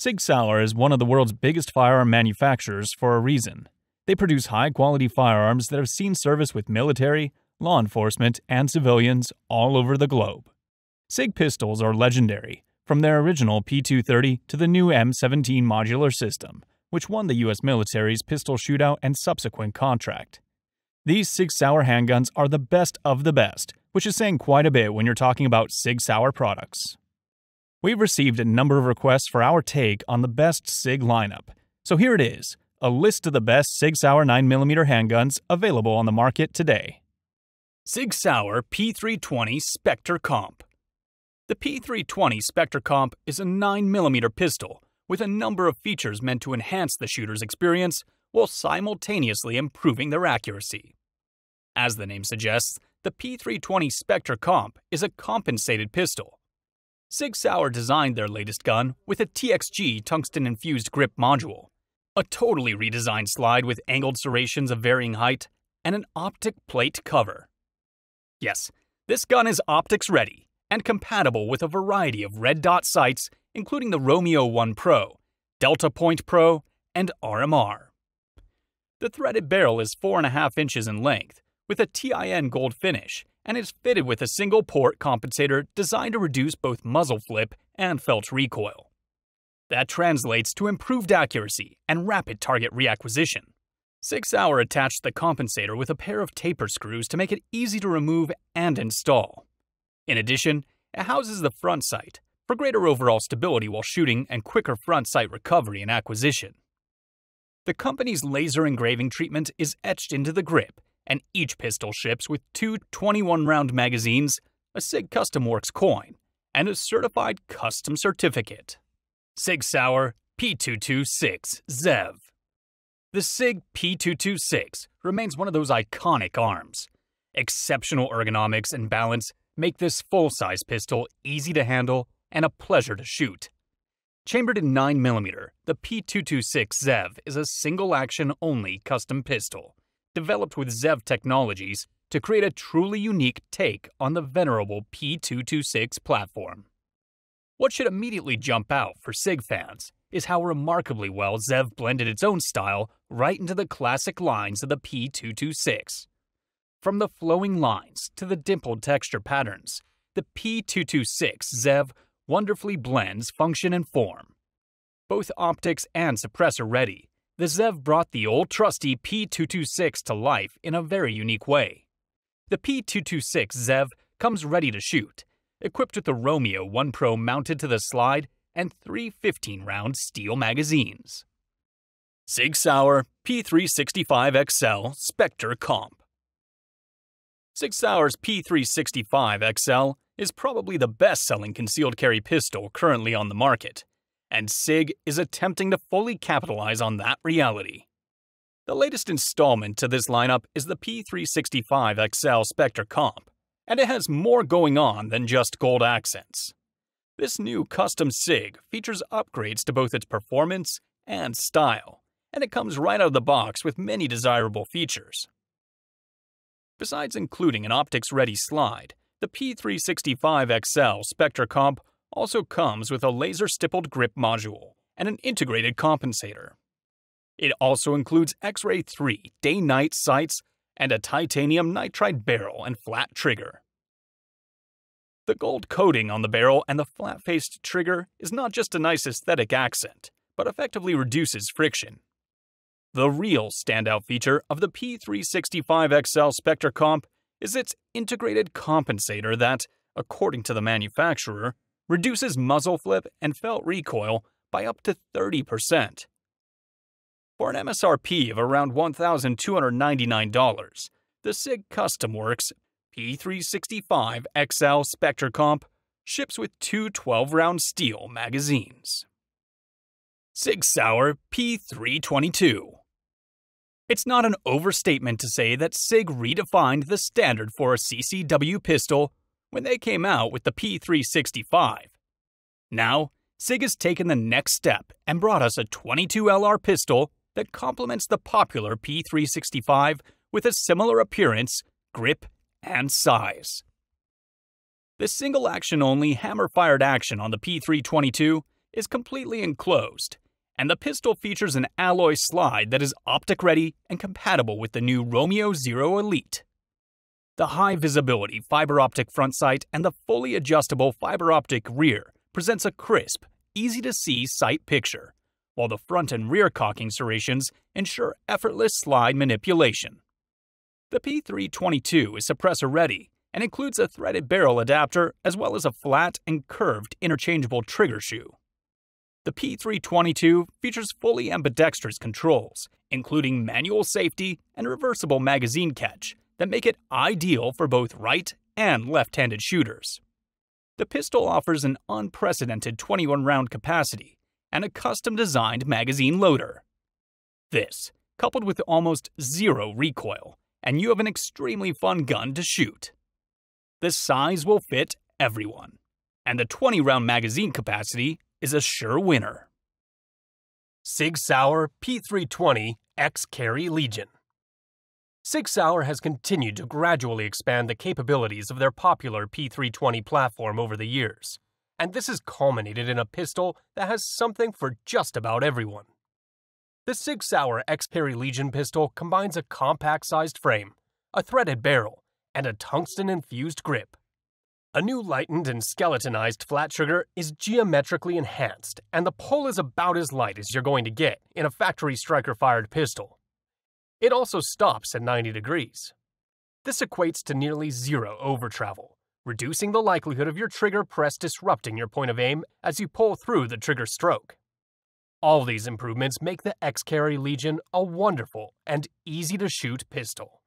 Sig Sauer is one of the world's biggest firearm manufacturers for a reason. They produce high quality firearms that have seen service with military, law enforcement, and civilians all over the globe. SIG pistols are legendary, from their original P230 to the new M17 modular system, which won the US military's pistol shootout and subsequent contract. These Sig Sauer handguns are the best of the best, which is saying quite a bit when you're talking about Sig Sauer products. We've received a number of requests for our take on the best SIG lineup, so here it is a list of the best Sig Sauer 9mm handguns available on the market today. Sig Sauer P320 Spectre Comp. The P320 Spectre Comp is a 9mm pistol with a number of features meant to enhance the shooter's experience while simultaneously improving their accuracy. As the name suggests, the P320 Spectre Comp is a compensated pistol Sig Sauer designed their latest gun with a TXG tungsten-infused grip module, a totally redesigned slide with angled serrations of varying height, and an optic plate cover. Yes, this gun is optics ready and compatible with a variety of red dot sights, including the Romeo 1 Pro, Delta Point Pro, and RMR. The threaded barrel is 4.5 inches in length, with a TIN gold finish and is fitted with a single port compensator designed to reduce both muzzle flip and felt recoil. That translates to improved accuracy and rapid target reacquisition. Sig Sauer attached the compensator with a pair of taper screws to make it easy to remove and install. In addition, it houses the front sight for greater overall stability while shooting and quicker front sight recovery and acquisition. The company's laser engraving treatment is etched into the grip and each pistol ships with two 21 round magazines, a SIG Custom Works coin, and a certified custom certificate. SIG Sauer P226 ZEV. The SIG P226 remains one of those iconic arms. Exceptional ergonomics and balance make this full size pistol easy to handle and a pleasure to shoot. Chambered in 9mm, the P226 ZEV is a single action only custom pistol developed with ZEV Technologies to create a truly unique take on the venerable P226 platform. What should immediately jump out for SIG fans is how remarkably well ZEV blended its own style right into the classic lines of the P226. From the flowing lines to the dimpled texture patterns, the P226 ZEV wonderfully blends function and form. Both optics and suppressor ready, the ZEV brought the old trusty P226 to life in a very unique way. The P226 ZEV comes ready to shoot, equipped with the Romeo 1 Pro mounted to the slide and three 15 round steel magazines. Sig Sauer P365 XL Spectre Comp. Sig Sauer's P365 XL is probably the best selling concealed carry pistol currently on the market and SIG is attempting to fully capitalize on that reality. The latest installment to this lineup is the P365 XL Spectre Comp, and it has more going on than just gold accents. This new custom SIG features upgrades to both its performance and style, and it comes right out of the box with many desirable features. Besides including an optics-ready slide, the P365 XL Spectre Comp also comes with a laser stippled grip module and an integrated compensator. It also includes X-Ray 3 day-night sights and a titanium nitride barrel and flat trigger. The gold coating on the barrel and the flat-faced trigger is not just a nice aesthetic accent, but effectively reduces friction. The real standout feature of the P365XL Spectre Comp is its integrated compensator that, according to the manufacturer, reduces muzzle flip and felt recoil by up to 30%. For an MSRP of around $1,299, the SIG Custom Works P365 XL Spectre Comp ships with two 12 round steel magazines. Sig Sauer P322 It's not an overstatement to say that SIG redefined the standard for a CCW pistol when they came out with the P365. Now, SIG has taken the next step and brought us a 22 LR pistol that complements the popular P365 with a similar appearance, grip, and size. The single action only hammer fired action on the P322 is completely enclosed, and the pistol features an alloy slide that is optic ready and compatible with the new Romeo Zero Elite. The high visibility fiber optic front sight and the fully adjustable fiber optic rear presents a crisp, easy to see sight picture, while the front and rear cocking serrations ensure effortless slide manipulation. The P322 is suppressor ready and includes a threaded barrel adapter as well as a flat and curved interchangeable trigger shoe. The P322 features fully ambidextrous controls, including manual safety and reversible magazine catch that make it ideal for both right and left handed shooters. The pistol offers an unprecedented 21 round capacity and a custom designed magazine loader. This, coupled with almost zero recoil, and you have an extremely fun gun to shoot. The size will fit everyone, and the 20 round magazine capacity is a sure winner. Sig Sauer P320 X Carry Legion. Sig Sauer has continued to gradually expand the capabilities of their popular P320 platform over the years, and this has culminated in a pistol that has something for just about everyone. The Sig Sauer X Carry Legion pistol combines a compact sized frame, a threaded barrel, and a tungsten infused grip. A new lightened and skeletonized flat trigger is geometrically enhanced, and the pull is about as light as you're going to get in a factory striker fired pistol. It also stops at 90 degrees. This equates to nearly zero over travel, reducing the likelihood of your trigger press disrupting your point of aim as you pull through the trigger stroke. All these improvements make the X-Carry Legion a wonderful and easy to shoot pistol.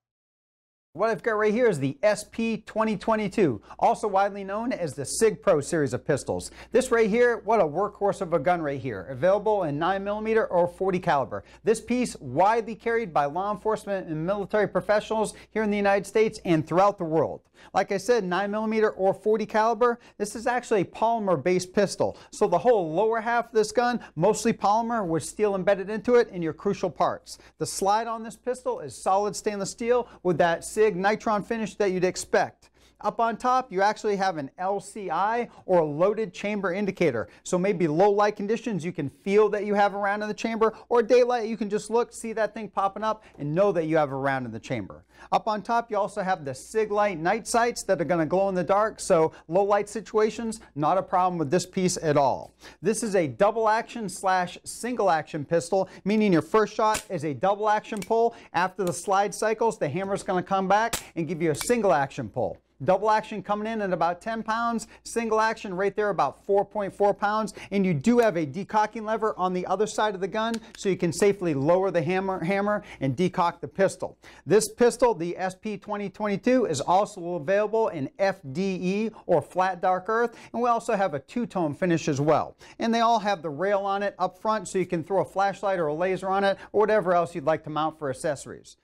What I've got right here is the SP 2022, also widely known as the SIG Pro series of pistols. This right here, what a workhorse of a gun right here, available in 9mm or 40 caliber. This piece widely carried by law enforcement and military professionals here in the United States and throughout the world. Like I said, 9mm or 40 caliber, this is actually a polymer-based pistol. So the whole lower half of this gun, mostly polymer with steel embedded into it in your crucial parts. The slide on this pistol is solid stainless steel with that SIG nitron finish that you'd expect. Up on top, you actually have an LCI or a loaded chamber indicator. So maybe low light conditions, you can feel that you have a round in the chamber, or daylight, you can just look, see that thing popping up, and know that you have a round in the chamber. Up on top, you also have the SIGLITE night sights that are going to glow in the dark, so low light situations, not a problem with this piece at all. This is a double action slash single action pistol, meaning your first shot is a double action pull. After the slide cycles, the hammer is going to come back and give you a single action pull. Double action coming in at about 10 pounds, single action right there about 4.4 pounds, and you do have a decocking lever on the other side of the gun so you can safely lower the hammer, hammer and decock the pistol. This pistol, the SP 2022, is also available in FDE or flat dark earth, and we also have a two-tone finish as well. And they all have the rail on it up front so you can throw a flashlight or a laser on it or whatever else you'd like to mount for accessories.